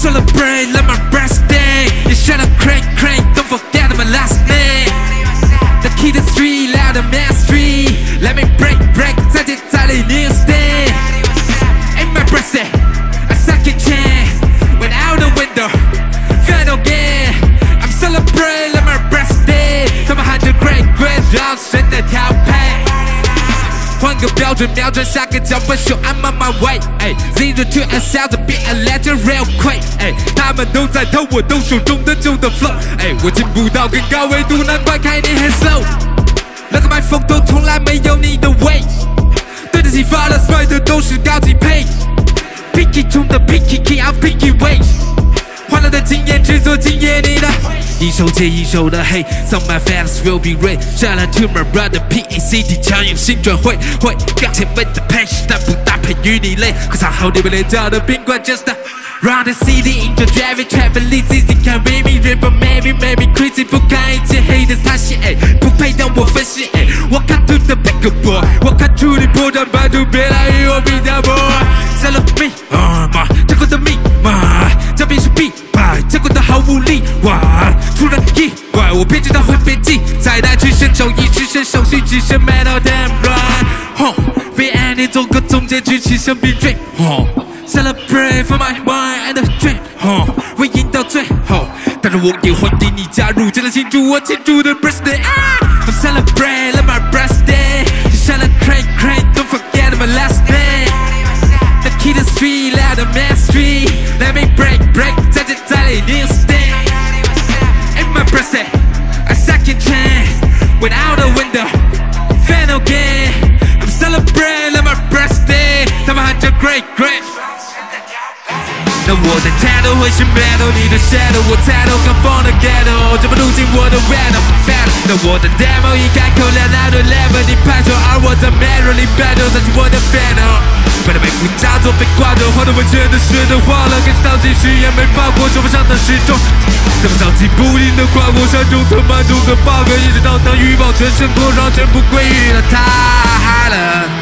celebrate like my birthday. You shut up, crank, crank, don't forget my last name. The key to street, loud and mastery. Let me break, break, 再见在你 new day. Ain't my birthday, a second chance. Went out the window, final game. I'm celebrating like my birthday. 他们喊着 great, great，让神的调配。 换个标准，瞄准下个脚本，Show I'm on my way。哎，Zero to a thousand, be a legend real quick。哎，他们都在偷我动手中的旧的 flow。哎，我进不到更高维度，难怪开你很 slow。那个麦风都从来没有你的味，对得起发了 smile 的都是高级配。Pinky 中的 Pinky，King of Pinky ways。欢乐的经验制作惊艳你的，一首接一首的黑，Some my fans will be red。Shout out to my brother P A C T，强有新转会，会更前辈的 patch，但不搭配与你累。可藏好你们廉价的宾馆，just a round the city in the driving trap，离 easy 看 read me rap maybe maybe crazy，不看一切黑的擦鞋，不配让我分析，哎，我看 to the big boy，我看出你破绽百出，别来与我比较 boy。Celebrate 啊妈，这个的密码，这边是必败，这个的毫无例外，出人意外，我偏知道会变技，再带去伸手，一只身手续只剩 metal damn right，吼，为 Andy 做个总结，举起身边 dream，吼，Celebrate for my mind and dream，吼，会赢到最后，当然我也欢迎你加入，真的庆祝我庆祝的 birthday，啊，I'm celebrate let my window, final game. I'm celebrating 那我的 title 会是 metal，你的 shadow，我 title come from the ghetto，怎么录进我的 random fat？那我的 demo 一开口两大对 level，你拍手，而我在 metal 里 battle，zan 起我的 final。快乐被复杂作被挂着，画的完全的是的画了，跟上继续也没发过手不上的时钟，这么着急不停的跨过山中特满中的 bug，一直到当预报全身破，让全部归于了他了。